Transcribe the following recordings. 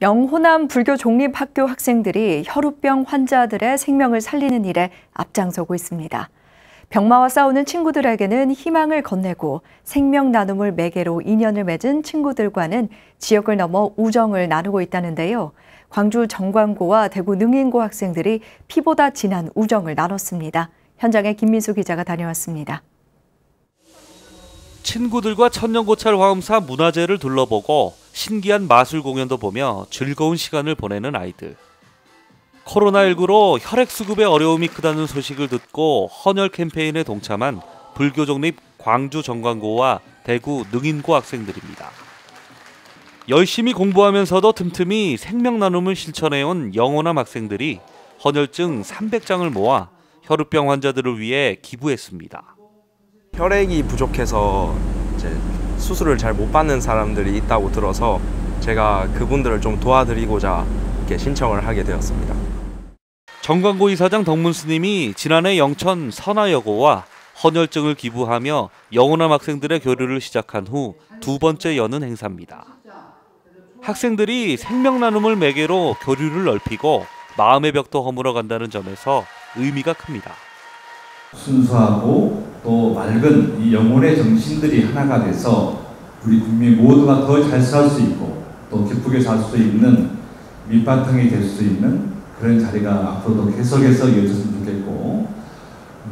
명호남 불교 종립학교 학생들이 혈우병 환자들의 생명을 살리는 일에 앞장서고 있습니다. 병마와 싸우는 친구들에게는 희망을 건네고 생명 나눔을 매개로 인연을 맺은 친구들과는 지역을 넘어 우정을 나누고 있다는데요. 광주 정관고와 대구 능인고 학생들이 피보다 진한 우정을 나눴습니다. 현장에 김민수 기자가 다녀왔습니다. 친구들과 천년고찰 화엄사 문화재를 둘러보고 신기한 마술 공연도 보며 즐거운 시간을 보내는 아이들. 코로나19로 혈액 수급에 어려움이 크다는 소식을 듣고 헌혈 캠페인에 동참한 불교 독립 광주 정관고와 대구 능인고 학생들입니다. 열심히 공부하면서도 틈틈이 생명 나눔을 실천해온 영호남 학생들이 헌혈증 300장을 모아 혈우병 환자들을 위해 기부했습니다. 혈액이 부족해서 이제 수술을 잘 못 받는 사람들이 있다고 들어서 제가 그분들을 좀 도와드리고자 이렇게 신청을 하게 되었습니다. 정광고 이사장 덕문 스님이 지난해 영천 선화여고와 헌혈증을 기부하며 영호남 학생들의 교류를 시작한 후 두 번째 여는 행사입니다. 학생들이 생명 나눔을 매개로 교류를 넓히고 마음의 벽도 허물어 간다는 점에서 의미가 큽니다. 순수하고 또 맑은 이 영혼의 정신들이 하나가 돼서 우리 국민 모두가 더 잘 살 수 있고 또 기쁘게 살 수 있는 밑바탕이 될 수 있는 그런 자리가 앞으로도 계속해서 이어졌으면 좋겠고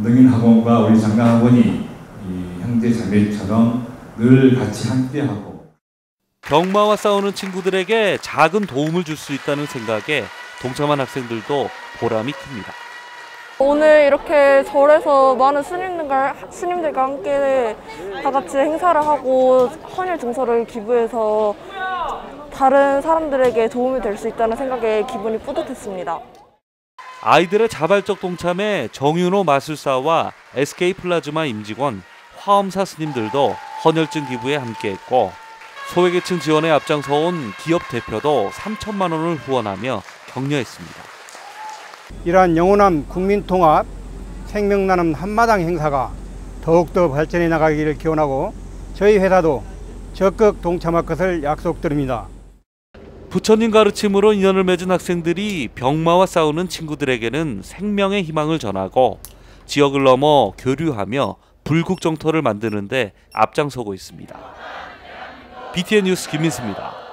능인학원과 우리 장강학원이 이 형제 자매처럼 늘 같이 함께하고 병마와 싸우는 친구들에게 작은 도움을 줄 수 있다는 생각에 동참한 학생들도 보람이 큽니다. 오늘 이렇게 절에서 많은 스님들과, 스님들과 함께 다 같이 행사를 하고 헌혈 증서를 기부해서 다른 사람들에게 도움이 될 수 있다는 생각에 기분이 뿌듯했습니다. 아이들의 자발적 동참에 정윤호 마술사와 SK 플라즈마 임직원, 화엄사 스님들도 헌혈증 기부에 함께했고 소외계층 지원에 앞장서온 기업 대표도 3천만 원을 후원하며 격려했습니다. 이러한 영원한 국민통합 생명나눔 한마당 행사가 더욱더 발전해 나가기를 기원하고 저희 회사도 적극 동참할 것을 약속드립니다. 부처님 가르침으로 인연을 맺은 학생들이 병마와 싸우는 친구들에게는 생명의 희망을 전하고 지역을 넘어 교류하며 불국 정토를 만드는데 앞장서고 있습니다. BTN 뉴스 김민수입니다.